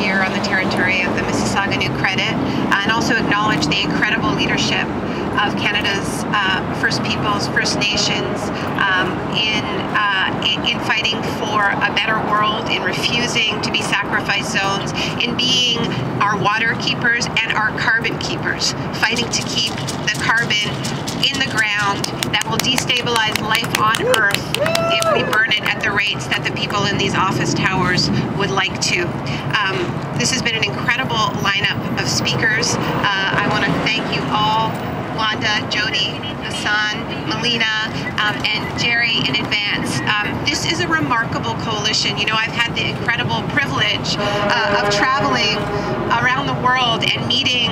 here on the territory of the Mississauga New Credit uh, and also acknowledge the incredible leadership of Canada's uh, First Peoples, First Nations um, in, uh, in, in fighting for a better world, in refusing to be sacrifice zones, in being our water keepers and our carbon keepers, fighting to keep the carbon in the ground that will destabilize life on Earth if we burn it at the rates that the people in these office towers would like to. Um, this has been an incredible lineup of speakers. Uh, I want to thank you all Wanda, Jody, Hassan, Melina, um, and Jerry in advance. Um, this is a remarkable coalition. You know, I've had the incredible privilege uh, of traveling around the world and meeting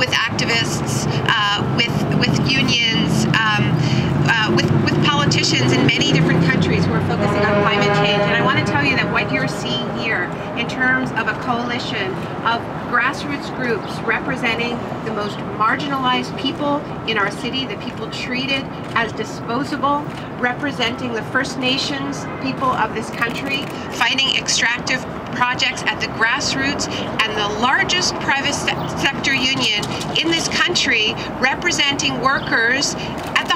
with activists, uh, with with unions, um, uh, with with politicians in many different countries who are focusing on climate change. And I want to tell you that what you're seeing here, in terms of a coalition of grassroots groups representing the most marginalized people in our city, the people treated as disposable, representing the First Nations people of this country, fighting extractive projects at the grassroots and the largest private se sector union in this country representing workers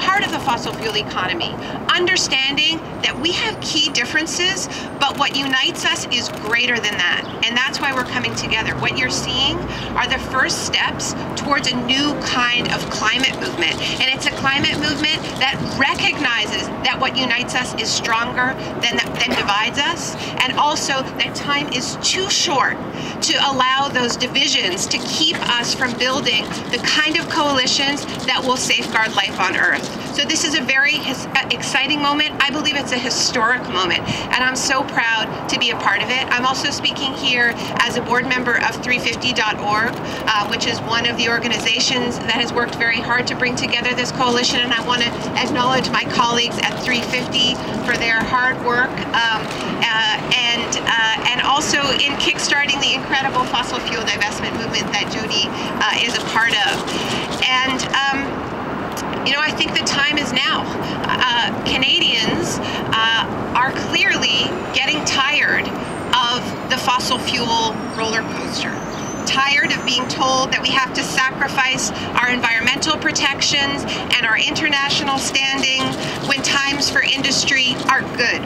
heart of the fossil fuel economy, understanding that we have key differences, but what unites us is greater than that. And that's why we're coming together. What you're seeing are the first steps towards a new kind of climate movement. And it's a climate movement that recognizes that what unites us is stronger than, than divides us, and also that time is too short to allow those divisions to keep us from building the kind of coalitions that will safeguard life on Earth. So this is a very uh, exciting moment. I believe it's a historic moment, and I'm so proud to be a part of it. I'm also speaking here as a board member of 350.org, uh, which is one of the organizations that has worked very hard to bring together this coalition, and I want to acknowledge my colleagues at 350 for their hard work um, uh, and uh, and also in kickstarting the incredible fossil fuel divestment movement that Jody uh, is a part of. And um, you know, I think the time is now. Uh, Canadians uh, are clearly getting tired of the fossil fuel roller coaster tired of being told that we have to sacrifice our environmental protections and our international standing when times for industry are good.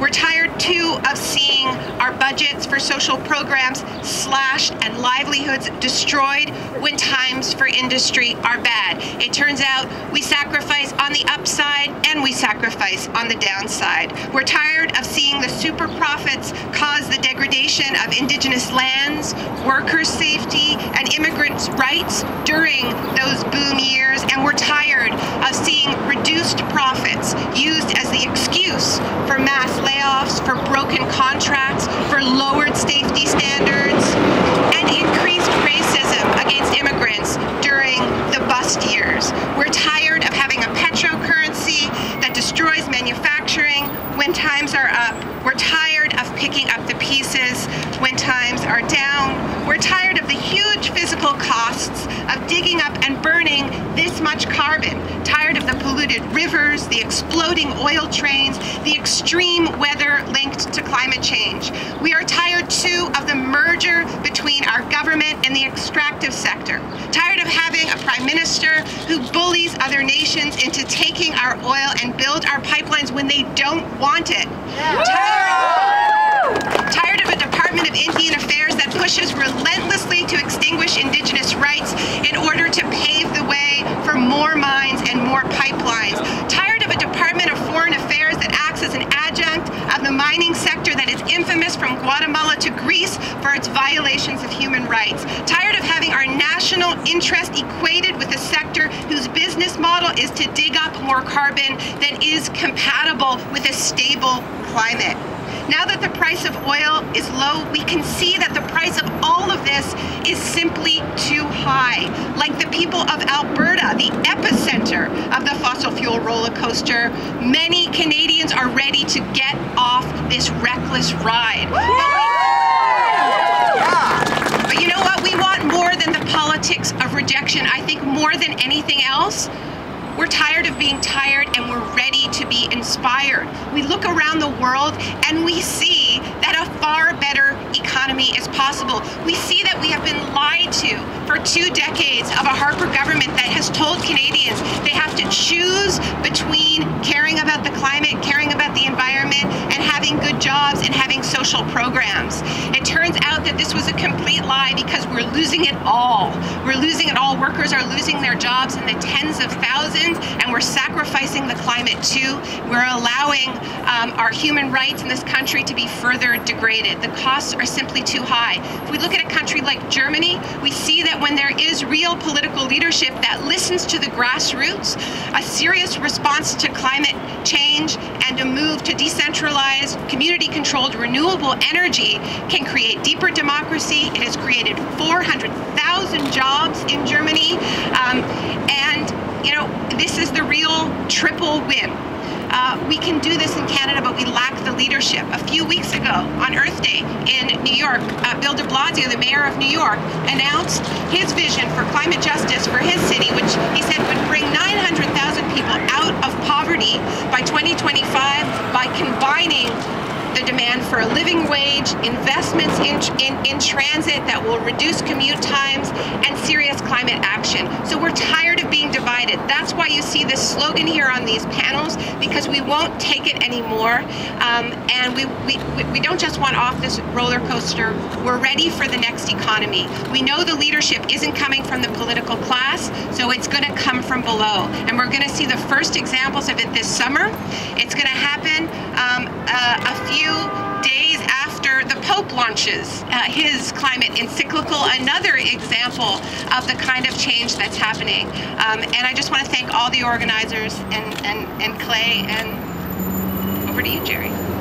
We're tired too of seeing our budgets for social programs slashed and livelihoods destroyed when times for industry are bad. It turns out we sacrifice on the upside and we sacrifice on the downside. We're tired of seeing the super profits cause the degradation of indigenous lands, workers' safety, and immigrants' rights during those boom years, and we're tired of seeing reduced profits used as the excuse for mass layoffs, for broken contracts, for lowered safety standards, and increased racism against immigrants during the bust years. We're tired of having a petrocurrency that destroys manufacturing when times are up. We're tired of picking up the pieces when times are down. We're tired of the huge physical costs of digging up and burning this much carbon. Tired of the polluted rivers, the exploding oil trains, the extreme weather linked to climate change. We are tired too of the merger between our government and the extractive sector. Tired of having a prime minister who bullies other nations into taking our oil and build our pipelines when they don't want it. Yeah. Tired, tired of a Department of Indian Affairs that pushes relentlessly to extinguish indigenous rights in order to pave the way for more mines and more pipelines. Tired of a Department of Foreign Affairs that acts as an adjunct of the mining sector that is infamous from Guatemala to Greece for its violations of human rights. Tired of having our national interest equated with a sector whose business model is to dig up more carbon than is compatible with a stable climate. Now that the price of oil is low, we can see that the price of all of this is simply too high. Like the people of Alberta, the epicenter of the fossil fuel roller coaster, many Canadians are ready to get off this reckless ride. But you know what? We want more than the politics of rejection. I think more than anything else, we're tired of being tired and we're ready to be inspired. We look around the world and we see that a far better economy is possible. We see that we have been lied to for two decades of a Harper government that has told Canadians they have to choose between caring about the climate, caring about the environment, and having good jobs and having social programs. It turns out that this was a complete lie because we're losing it all. We're losing it all. Workers are losing their jobs in the tens of thousands, and we're sacrificing the climate too. We're allowing um, our human rights in this country to be further degraded. The costs are simply too high. If we look at a country like Germany, we see that when there is real political leadership that listens to the grassroots, a serious response to climate change decentralized, community-controlled, renewable energy can create deeper democracy. It has created 400,000 jobs in Germany. Um, and, you know, this is the real triple win. Uh, we can do this in Canada, but we lack the leadership. A few weeks ago, on Earth Day in New York, uh, Bill de Blasio, the mayor of New York, announced his vision for climate justice for his city, which he said would bring 900,000 people out of poverty by 2025 by combining the demand for a living wage, investments in, in, in transit that will reduce commute times, and serious climate action. So we're tired of being divided. That's why you see this slogan here on these panels, because we won't take it anymore. Um, and we, we, we don't just want off this roller coaster, we're ready for the next economy. We know the leadership isn't coming from the political class, so it's going to come from below. And we're going to see the first examples of it this summer. It's going to happen um, uh, a few few days after the Pope launches uh, his climate encyclical, another example of the kind of change that's happening. Um, and I just want to thank all the organizers and, and, and Clay, and over to you, Jerry.